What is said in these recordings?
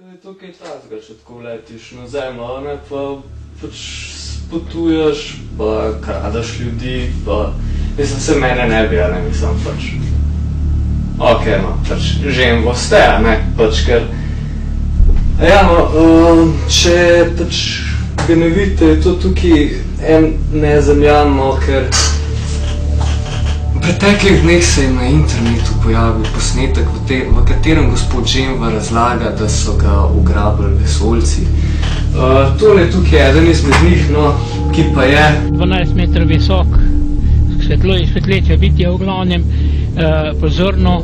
Kaj je to kaj takega, če tako letiš na zemljo, ne pa pač potuješ, pa kradeš ljudi, pa mislim se mene ne bi, ne mislim pač. Ok, no, pač žen boste, ne, pač ker Ja, no, um, če pač ga ne vidite, je to tukaj en nezemljan, no, ker preteklih dneh se je na internetu pojavil posnetek, v, te, v katerem gospod Džemva razlaga, da so ga ugrabili vesoljci. Uh, tole tukaj je eden izmed njih, no, ki pa je... 12 metrov visok, svetlo, svetleče bitje v glavnem, uh, pozorno,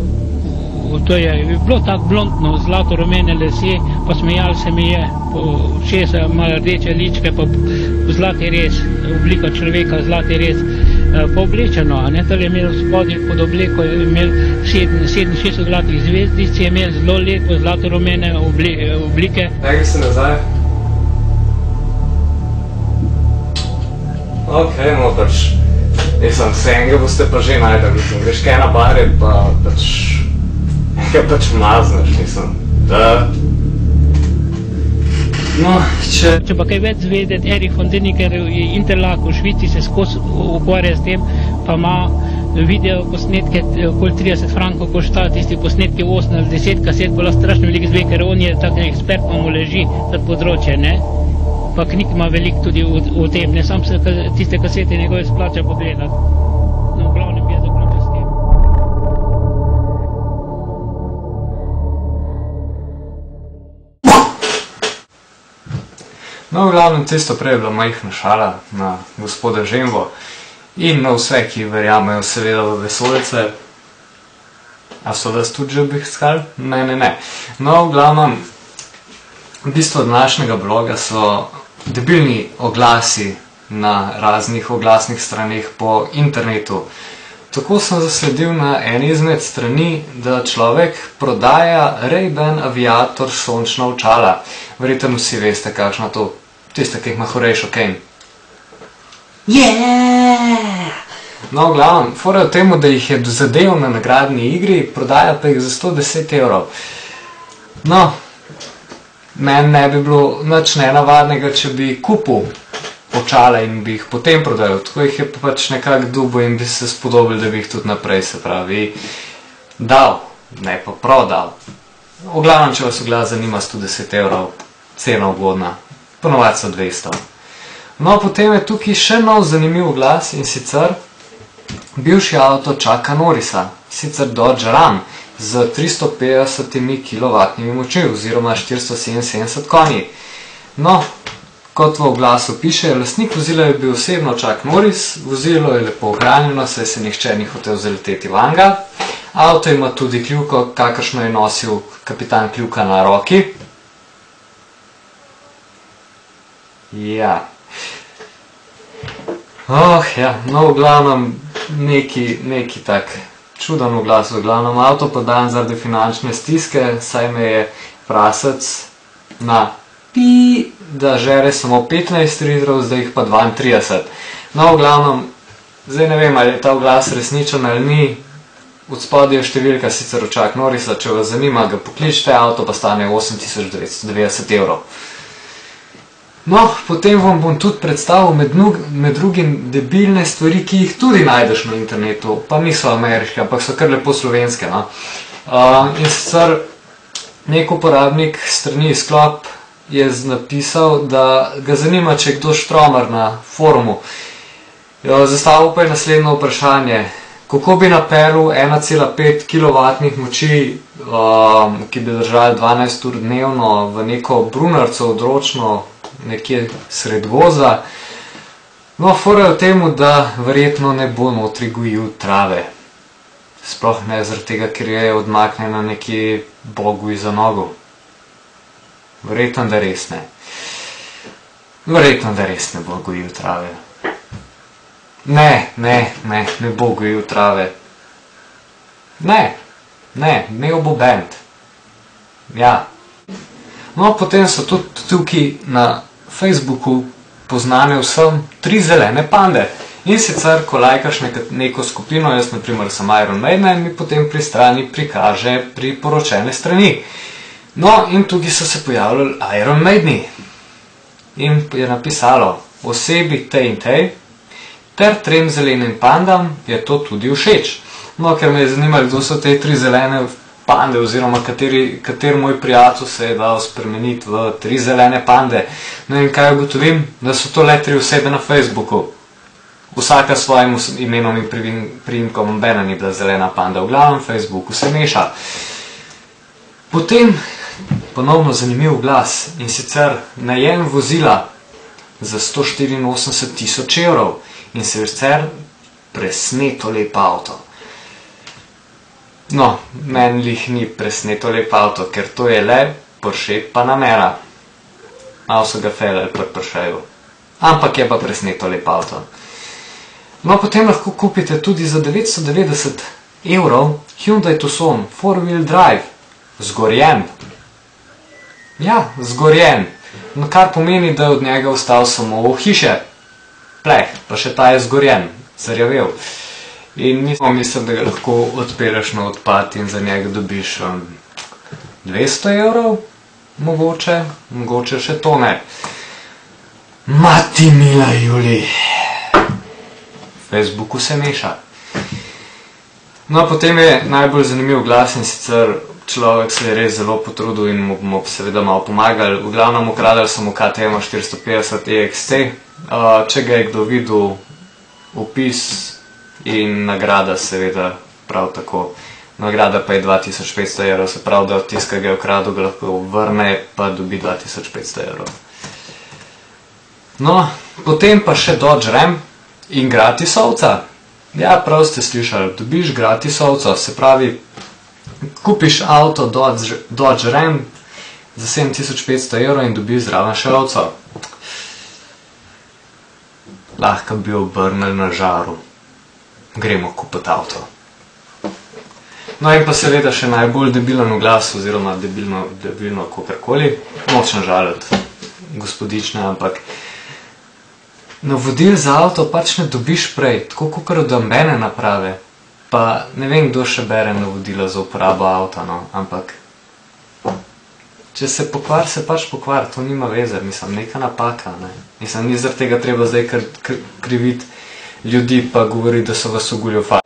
to je bilo tako blondno, zlato rumene lese, pa smejal se mi je, po česa malo rdeče ličke, pa zlati res, oblika človeka, zlati res, pa oblečeno, a ne, tole je imel spodaj pod obleko, je imel 7-6 zlatih zvezdic, je imel zelo lepo zlato rumene oblike. Pegi se nazaj. Ok, no pač, mislim, vse enega boste pa že najdel, mislim, greš kaj na bare, pa pač ga pač mazneš, mislim, da... No, če... Če pa kaj več zvedeti, Erik von Deniker je Interlak v Švici se skozi ukvarja s tem, pa ima video posnetke, okoli 30 frankov košta, tisti posnetki 8 ali 10 kaset, lahko strašno veliko zve, ker on je tak ekspert, pa mu leži za področje, ne? Pa knjig ima veliko tudi v, v tem, ne sam se tiste kasete njegove splača pogledati. No, v glavnem, tisto prej je bila majhna šala na gospoda Žembo in na vse, ki verjamejo seveda v vesoljce. A so vas tudi že obiskali? Ne, ne, ne. No, v glavnem, bistvo današnjega bloga so debilni oglasi na raznih oglasnih straneh po internetu. Tako sem zasledil na eni izmed strani, da človek prodaja Ray-Ban Aviator sončna očala. Verjetno vsi veste, kakšna to, tiste, ki jih ima Horejšo Kane. Yeah! No, v glavnem, fora je v tem, da jih je zadev na nagradni igri, prodaja pa jih za 110 evrov. No, meni ne bi bilo nič nenavadnega, če bi kupil očala in bi jih potem prodajal. Tako jih je pa pač nekako dubo in bi se spodobili, da bi jih tudi naprej, se pravi, dal, ne pa prodal. V glavnem, če vas v glas zanima 110 evrov, cena ugodna, ponovadi so 200. No, potem je tukaj še nov zanimiv glas in sicer bivši avto Chucka Norrisa, sicer Dodge Ram z 350 kW moči oziroma 477 konji. No, kot v oglasu piše, lastnik vozila je bil osebno Chuck Norris, vozilo je lepo ohranjeno, saj se nihče ni hotel zaleteti vanga. Avto ima tudi kljuko, kakršno je nosil kapitan kljuka na roki. Ja. Oh, ja, no, v glavnem, neki, neki tak čuden oglas, v glavnem, avto podajem zaradi finančne stiske, saj me je prasec na pi, da žere samo 15 litrov, zdaj jih pa 32. No, v glavnem, zdaj ne vem, ali je ta oglas resničen ali ni, od spodaj je številka sicer očak Norisa, če vas zanima, ga pokličite, avto pa stane 8990 evrov. No, potem vam bom tudi predstavil med, med drugim debilne stvari, ki jih tudi najdeš na internetu, pa niso ameriške, ampak so kar lepo slovenske. No? Uh, in sicer nek uporabnik strani Sklop je napisal, da ga zanima, če je kdo štromer na forumu. Zastavil pa je naslednje vprašanje. Kako bi naperil 1,5 kW moči, um, ki bi držali 12 ur dnevno v neko brunarco odročno nekje sred goza. No, fora je v tem, da verjetno ne bo notri gojil trave. Sploh ne zaradi tega, ker je odmaknjena nekje bogu iza nogu. Verjetno, da res ne. Verjetno, da res ne bo gojil trave. Ne, ne, ne, ne bo gojil trave. Ne, ne, ne bo bend. Ja. No, potem so tudi tukaj na Facebooku poznane vsem tri zelene pande. In sicer, ko lajkaš neko skupino, jaz naprimer sem Iron Maiden, mi potem pri strani prikaže priporočene strani. No, in tukaj so se pojavljali Iron Maideni. In je napisalo, osebi tej in tej, ter trem zelenim pandam je to tudi všeč. No, ker me je zanimalo, kdo so te tri zelene pande, oziroma kateri, kater moj prijatelj se je dal spremeniti v tri zelene pande. No in kaj ugotovim, da so to le tri osebe na Facebooku. Vsaka s svojim imenom in priimkom, nobena ni bila zelena panda, v glavnem Facebooku se meša. Potem ponovno zanimiv glas in sicer najem vozila za 184 tisoč evrov in sicer presneto lep avto. No, meni jih ni presneto lep avto, ker to je le Porsche Panamera. Malo so ga felali pri Porscheju. Ampak je pa presneto lep avto. No, potem lahko kupite tudi za 990 evrov Hyundai Tucson 4-wheel drive. Zgorjen. Ja, zgorjen. No, kar pomeni, da je od njega ostal samo hiše. Pleh, pa še ta je zgorjen, zarjavel. In mislim, mislim, da ga lahko odpeleš na odpad in za njega dobiš um, 200 evrov, mogoče, mogoče še to ne. Mati mila Juli. Facebooku se meša. No, potem je najbolj zanimiv glas in sicer človek se je res zelo potrudil in mu bomo seveda malo pomagali. V glavnem ukradali so mu KTM 450 EXC. Če ga je kdo videl, opis in nagrada seveda prav tako. Nagrada pa je 2500 evrov, se pravi, da od tiska ga je ukradel, ga lahko vrne, pa dobi 2500 evrov. No, potem pa še Dodge Ram in gratis ovca. Ja, prav ste slišali, dobiš gratis ovco, se pravi, kupiš avto Dodge, Dodge Ram za 7500 evrov in dobiš zraven še ovco. Lahko bi obrnili na žaru. Gremo kupiti avto. No in pa seveda še najbolj debilen glas, oziroma debilno, debilno kakorkoli, nočem žaliti gospodične, ampak navodil za avto pač ne dobiš prej, tako kot od ambene naprave. Pa ne vem, kdo še bere navodila za uporabo avta, no, ampak če se pokvar, se pač pokvar, to nima veze, mislim, neka napaka, ne. Mislim, ni zaradi tega treba zdaj kar, kar kriviti ljudi, pa govoriti, da so vas ogoljufali.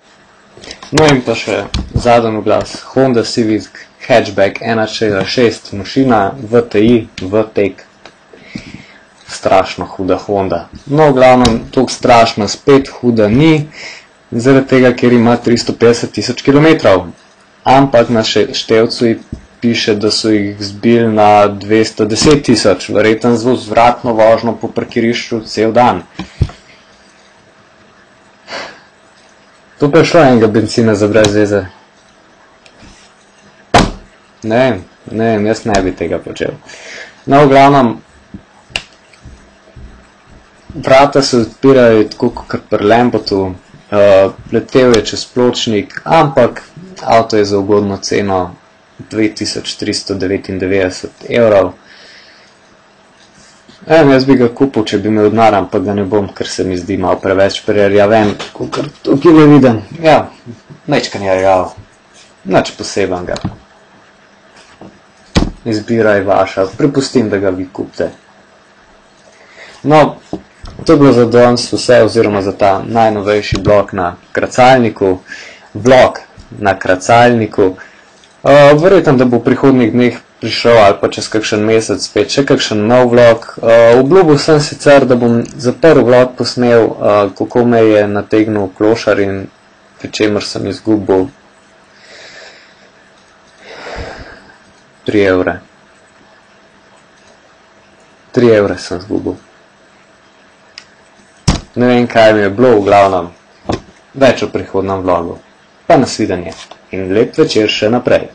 No in pa še zadnji glas, Honda Civic Hatchback 1.6, mašina VTI, VTEC. Strašno huda Honda. No, v glavnem, tako strašno spet huda ni, zaradi tega, ker ima 350 tisoč km. Ampak na števcu piše, da so jih zbili na 210 tisoč, verjetno z vzvratno vožnjo po parkirišču cel dan. To pa je šlo enega benzina za brez veze. Ne vem, ne vem, jaz ne bi tega počel. No, v glavnem, vrata se odpirajo tako kot pri Lambotu, uh, letel je čez pločnik, ampak avto je za ugodno ceno 2399 evrov. Em, jaz bi ga kupil, če bi imel denar, ampak ga ne bom, ker se mi zdi malo preveč prerjaven, kot tukaj ne vidim. Ja, mečkan je rjav, nič posebenega. Izbira je vaša, prepustim, da ga vi kupite. No, to je bilo za danes vse, oziroma za ta najnovejši blog na kracalniku. Vlog na kracalniku. Uh, verjetno, da bo v prihodnjih dneh prišel ali pa čez kakšen mesec spet še kakšen nov vlog. Uh, obljubil sem sicer, da bom za prvi vlog posnel, uh, kako me je nategnil klošar in pri čemer sem izgubil 3 evre. 3 evre sem izgubil. Ne vem, kaj mi je bilo v glavnem. Več o prihodnem vlogu. Pa nasvidenje in lep večer še naprej.